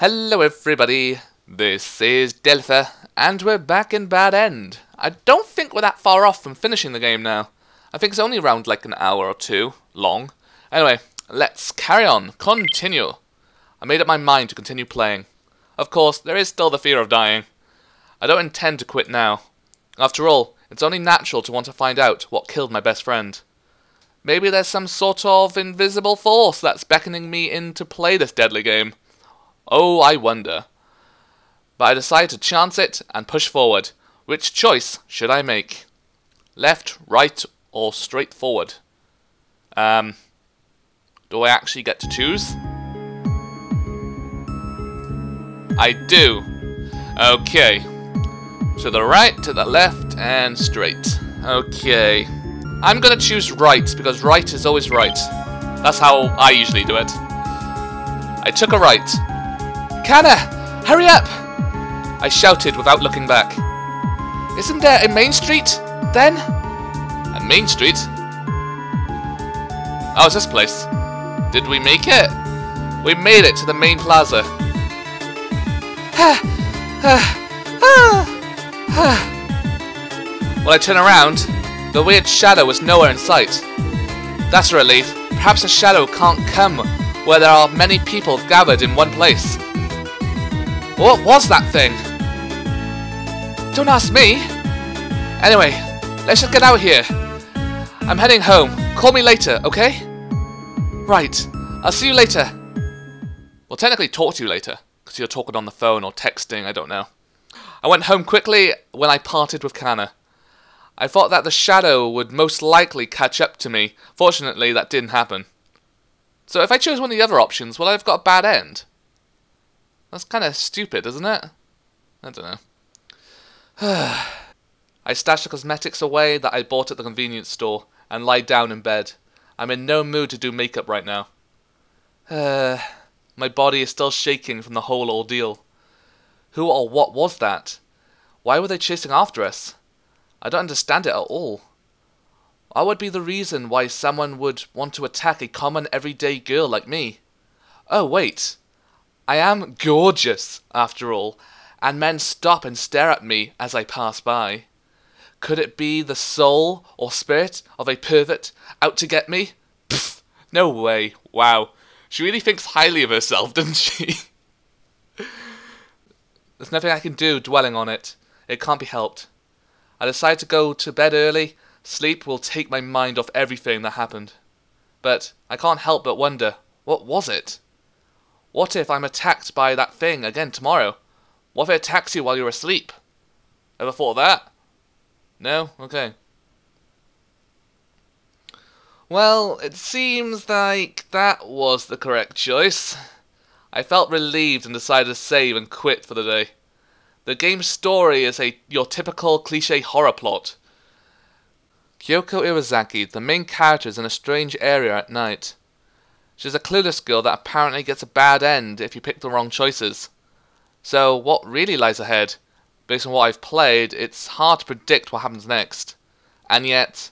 Hello everybody, this is Dalpha, and we're back in Bad End. I don't think we're that far off from finishing the game now. I think it's only around like an hour or two long. Anyway, let's carry on, continue. I made up my mind to continue playing. Of course, there is still the fear of dying. I don't intend to quit now. After all, it's only natural to want to find out what killed my best friend. Maybe there's some sort of invisible force that's beckoning me in to play this deadly game. Oh, I wonder. But I decide to chance it and push forward. Which choice should I make? Left, right, or straight forward? Um, do I actually get to choose? I do. Okay. To the right, to the left, and straight. Okay. I'm gonna choose right, because right is always right. That's how I usually do it. I took a right. Kana! Hurry up! I shouted without looking back. Isn't there a main street, then? A main street? Oh, it's this place. Did we make it? We made it to the main plaza. when I turn around, the weird shadow was nowhere in sight. That's a relief. Perhaps a shadow can't come where there are many people gathered in one place. What was that thing? Don't ask me. Anyway, let's just get out of here. I'm heading home. Call me later, okay? Right. I'll see you later. Well, technically talk to you later, because you're talking on the phone or texting, I don't know. I went home quickly when I parted with Kana. I thought that the shadow would most likely catch up to me. Fortunately, that didn't happen. So if I chose one of the other options, would I have got a bad end? That's kind of stupid, isn't it? I don't know. I stashed the cosmetics away that I bought at the convenience store and lie down in bed. I'm in no mood to do makeup right now. My body is still shaking from the whole ordeal. Who or what was that? Why were they chasing after us? I don't understand it at all. What would be the reason why someone would want to attack a common everyday girl like me? Oh, wait. I am gorgeous, after all, and men stop and stare at me as I pass by. Could it be the soul or spirit of a pervert out to get me? Pfft, no way. Wow. She really thinks highly of herself, doesn't she? There's nothing I can do dwelling on it. It can't be helped. I decide to go to bed early. Sleep will take my mind off everything that happened. But I can't help but wonder, what was it? What if I'm attacked by that thing again tomorrow? What if it attacks you while you're asleep? Ever thought of that? No? Okay. Well, it seems like that was the correct choice. I felt relieved and decided to save and quit for the day. The game's story is a your typical cliche horror plot. Kyoko Iwazaki, the main character, is in a strange area at night. She's a clueless girl that apparently gets a bad end if you pick the wrong choices. So, what really lies ahead? Based on what I've played, it's hard to predict what happens next. And yet,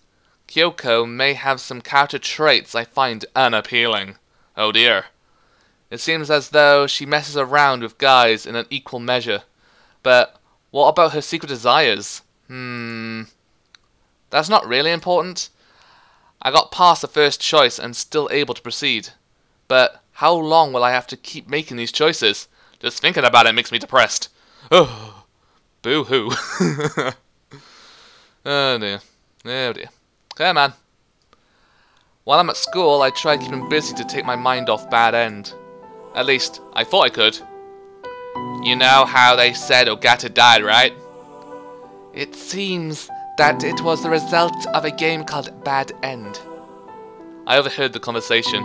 Kyoko may have some character traits I find unappealing. Oh dear. It seems as though she messes around with guys in an equal measure. But what about her secret desires? Hmm. That's not really important. I got past the first choice and still able to proceed. But how long will I have to keep making these choices? Just thinking about it makes me depressed. Oh, boo hoo. oh dear. Oh dear. Come on. While I'm at school, I try keeping busy to take my mind off bad end. At least, I thought I could. You know how they said Ogata died, right? It seems that it was the result of a game called Bad End. I overheard the conversation.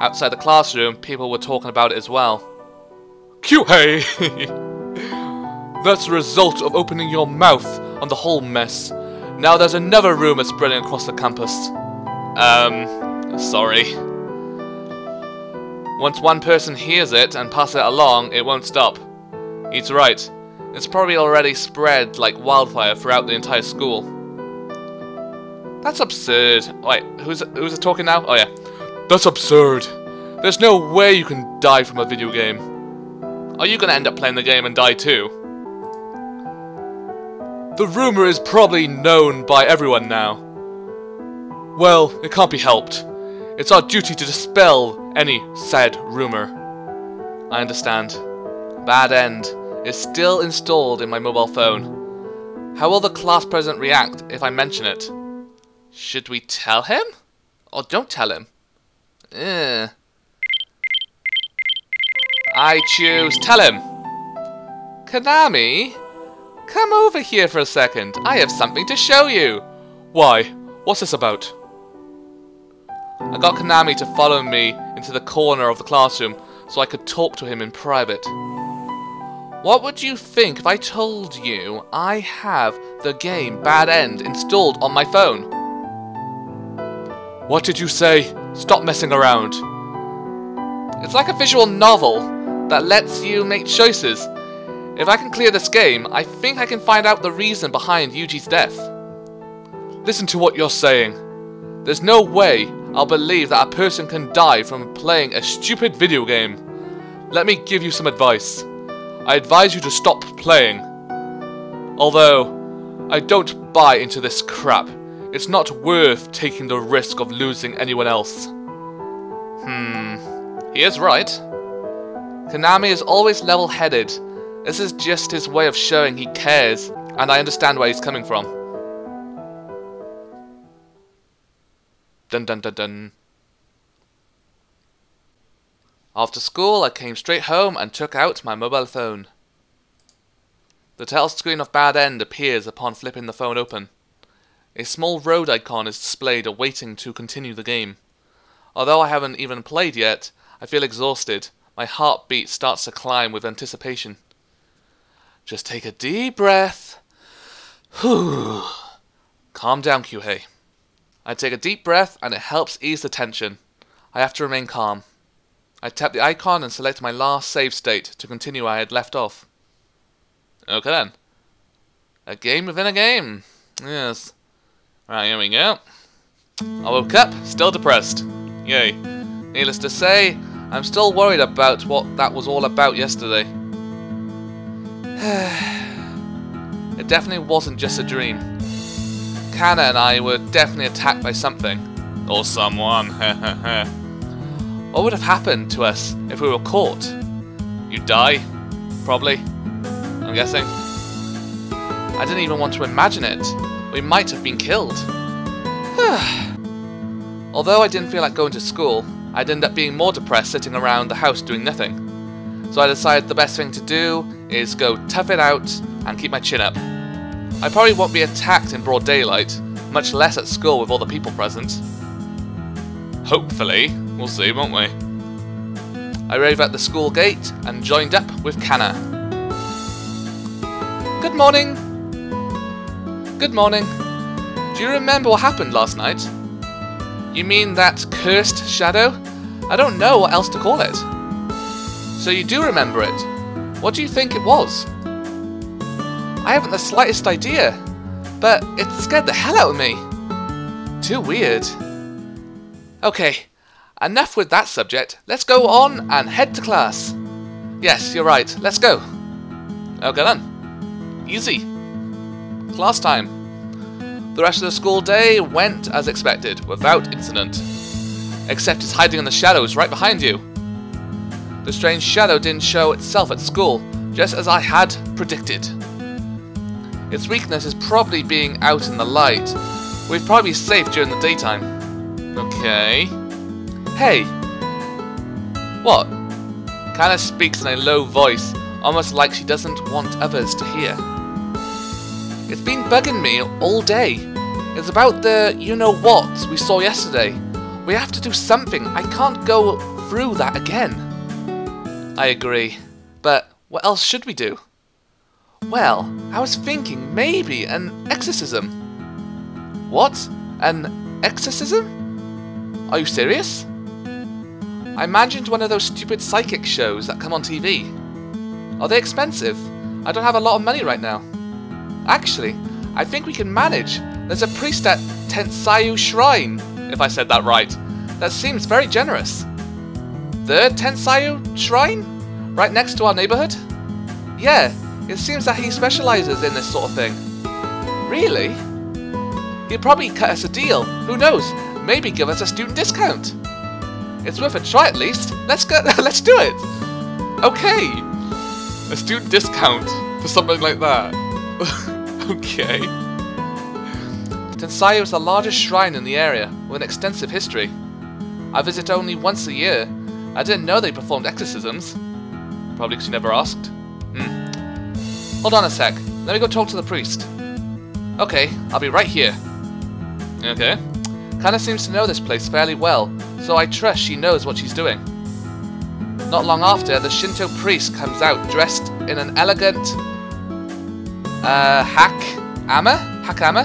Outside the classroom, people were talking about it as well. Kyuhei! That's the result of opening your mouth on the whole mess. Now there's another rumour spreading across the campus. Um, sorry. Once one person hears it and passes it along, it won't stop. He's right. It's probably already spread like wildfire throughout the entire school. That's absurd. Wait, who's who's talking now? Oh yeah. That's absurd. There's no way you can die from a video game. are you gonna end up playing the game and die too? The rumor is probably known by everyone now. Well, it can't be helped. It's our duty to dispel any said rumor. I understand. Bad End is still installed in my mobile phone. How will the class president react if I mention it? Should we tell him? Or don't tell him? Eh. I choose tell him. Konami? Come over here for a second. I have something to show you. Why? What's this about? I got Konami to follow me into the corner of the classroom so I could talk to him in private. What would you think if I told you I have the game Bad End installed on my phone? What did you say? Stop messing around. It's like a visual novel that lets you make choices if I can clear this game, I think I can find out the reason behind Yuji's death. Listen to what you're saying. There's no way I'll believe that a person can die from playing a stupid video game. Let me give you some advice. I advise you to stop playing. Although, I don't buy into this crap. It's not worth taking the risk of losing anyone else. Hmm, he is right. Konami is always level-headed this is just his way of showing he cares, and I understand where he's coming from. Dun dun dun dun. After school, I came straight home and took out my mobile phone. The title screen of Bad End appears upon flipping the phone open. A small road icon is displayed awaiting to continue the game. Although I haven't even played yet, I feel exhausted. My heartbeat starts to climb with anticipation. Just take a deep breath. Calm down, Kyuhei. I take a deep breath and it helps ease the tension. I have to remain calm. I tap the icon and select my last save state to continue where I had left off. Okay then. A game within a game. Yes. Right, here we go. I woke up, still depressed. Yay. Needless to say, I'm still worried about what that was all about yesterday. it definitely wasn't just a dream. Kana and I were definitely attacked by something. Or someone. what would have happened to us if we were caught? You'd die. Probably. I'm guessing. I didn't even want to imagine it. We might have been killed. Although I didn't feel like going to school, I'd end up being more depressed sitting around the house doing nothing. So I decided the best thing to do is go tough it out and keep my chin up. I probably won't be attacked in broad daylight, much less at school with all the people present. Hopefully. We'll see, won't we? I arrived at the school gate and joined up with Kana. Good morning! Good morning. Do you remember what happened last night? You mean that cursed shadow? I don't know what else to call it. So you do remember it. What do you think it was? I haven't the slightest idea, but it scared the hell out of me. Too weird. Okay, enough with that subject. Let's go on and head to class. Yes, you're right. Let's go. Okay then. Easy. Class time. The rest of the school day went as expected, without incident. Except it's hiding in the shadows right behind you. The strange shadow didn't show itself at school, just as I had predicted. Its weakness is probably being out in the light. We'd probably be safe during the daytime. Okay. Hey! What? Kana speaks in a low voice, almost like she doesn't want others to hear. It's been bugging me all day. It's about the you-know-what we saw yesterday. We have to do something. I can't go through that again. I agree. But what else should we do? Well, I was thinking maybe an exorcism. What? An exorcism? Are you serious? I imagined one of those stupid psychic shows that come on TV. Are they expensive? I don't have a lot of money right now. Actually, I think we can manage. There's a priest at Tensaiyu Shrine, if I said that right. That seems very generous. The Tensaiyu Shrine? Right next to our neighborhood? Yeah, it seems that he specializes in this sort of thing. Really? He'd probably cut us a deal. Who knows? Maybe give us a student discount. It's worth a try at least. Let's go. let's do it. Okay. A student discount for something like that. okay. Tensayo is the largest shrine in the area, with an extensive history. I visit only once a year. I didn't know they performed exorcisms. Probably because you never asked. Hmm. Hold on a sec. Let me go talk to the priest. Okay, I'll be right here. Okay. Kana seems to know this place fairly well, so I trust she knows what she's doing. Not long after, the Shinto priest comes out dressed in an elegant... Uh, hack... Ama? Hakama?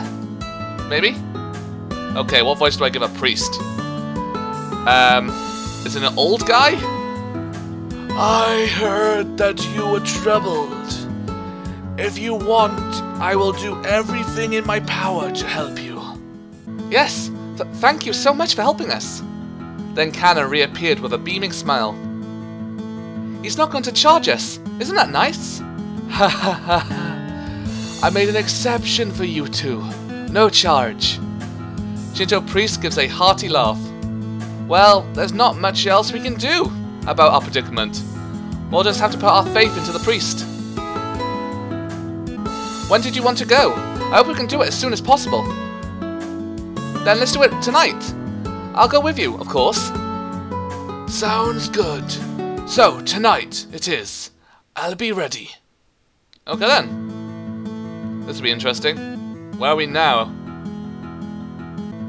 Maybe? Okay, what voice do I give a priest? Um, is it an old guy? I heard that you were troubled. If you want, I will do everything in my power to help you. Yes, th thank you so much for helping us. Then Kana reappeared with a beaming smile. He's not going to charge us. Isn't that nice? Ha ha ha ha. I made an exception for you two. No charge. Shinto priest gives a hearty laugh. Well, there's not much else we can do about our predicament. We'll just have to put our faith into the priest. When did you want to go? I hope we can do it as soon as possible. Then let's do it tonight. I'll go with you, of course. Sounds good. So, tonight it is. I'll be ready. Okay then. This will be interesting. Where are we now?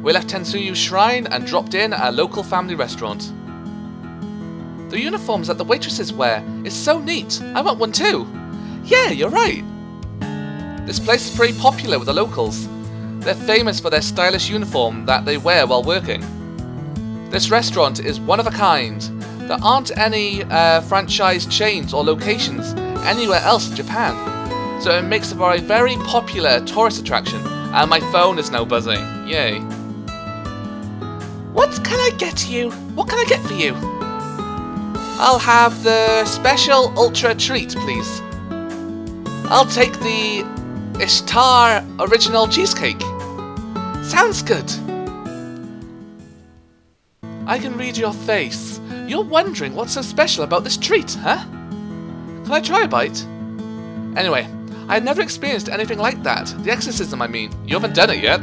We left Tensuyu Shrine and dropped in at a local family restaurant. The uniforms that the waitresses wear is so neat. I want one too. Yeah, you're right. This place is pretty popular with the locals. They're famous for their stylish uniform that they wear while working. This restaurant is one of a kind. There aren't any uh, franchise chains or locations anywhere else in Japan. So it makes it for a very popular tourist attraction. And my phone is now buzzing. Yay. What can I get you? What can I get for you? I'll have the special ultra treat, please. I'll take the Ishtar original cheesecake. Sounds good. I can read your face. You're wondering what's so special about this treat, huh? Can I try a bite? Anyway, I had never experienced anything like that. The exorcism, I mean. You haven't done it yet.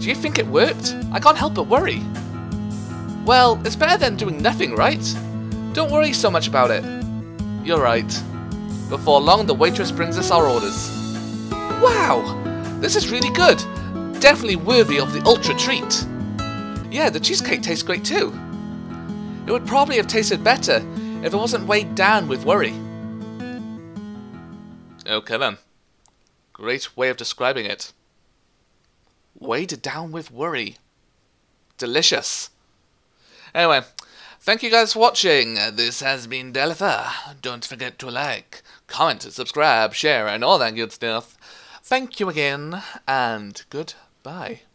Do you think it worked? I can't help but worry. Well, it's better than doing nothing, right? Don't worry so much about it. You're right. Before long, the waitress brings us our orders. Wow! This is really good! Definitely worthy of the ultra treat. Yeah, the cheesecake tastes great too. It would probably have tasted better if it wasn't weighed down with worry. Okay then. Great way of describing it. Weighed down with worry. Delicious. Anyway, thank you guys for watching. This has been Dalpha. Don't forget to like, comment, subscribe, share, and all that good stuff. Thank you again, and goodbye.